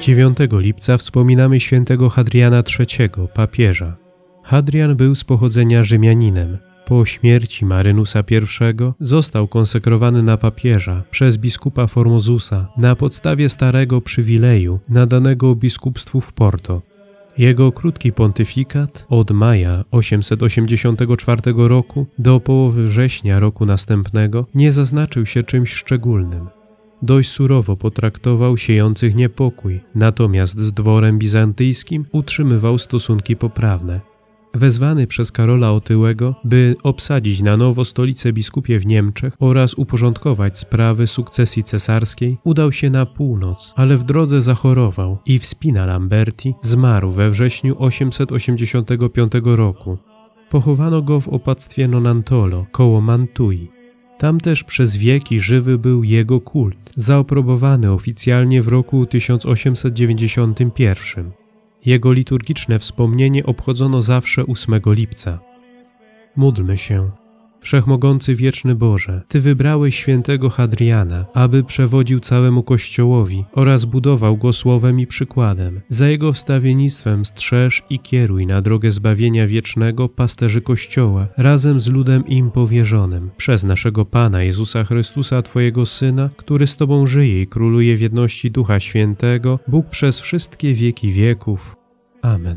9 lipca wspominamy świętego Hadriana III, papieża. Hadrian był z pochodzenia Rzymianinem. Po śmierci Marynusa I został konsekrowany na papieża przez biskupa Formozusa na podstawie starego przywileju nadanego biskupstwu w Porto. Jego krótki pontyfikat od maja 884 roku do połowy września roku następnego nie zaznaczył się czymś szczególnym. Dość surowo potraktował siejących niepokój, natomiast z dworem bizantyjskim utrzymywał stosunki poprawne. Wezwany przez Karola Otyłego, by obsadzić na nowo stolicę biskupie w Niemczech oraz uporządkować sprawy sukcesji cesarskiej, udał się na północ, ale w drodze zachorował i w Spina Lamberti zmarł we wrześniu 885 roku. Pochowano go w opactwie Nonantolo, koło Mantui. Tam też przez wieki żywy był jego kult, zaoprobowany oficjalnie w roku 1891. Jego liturgiczne wspomnienie obchodzono zawsze 8 lipca. Módlmy się. Wszechmogący wieczny Boże, Ty wybrałeś świętego Hadriana, aby przewodził całemu Kościołowi oraz budował go słowem i przykładem. Za jego wstawiennictwem strzeż i kieruj na drogę zbawienia wiecznego pasterzy Kościoła, razem z ludem im powierzonym, przez naszego Pana Jezusa Chrystusa, Twojego Syna, który z Tobą żyje i króluje w jedności Ducha Świętego, Bóg przez wszystkie wieki wieków. Amen.